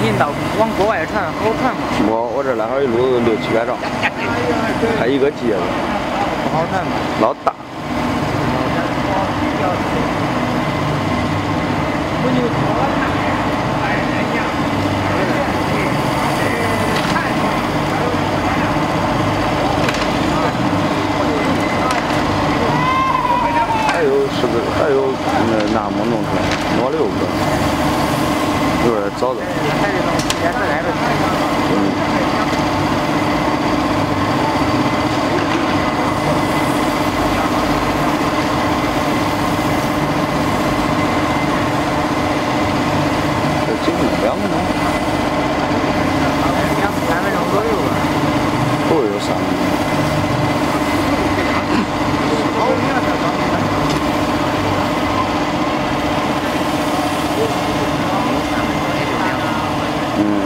品到往国外传好传吗？我我这那会儿一录六七百兆，还一个节子，不好传吗？老大。还有是不是还有那那么弄出来？摸六个，一会儿找找。凉的吗？Mm.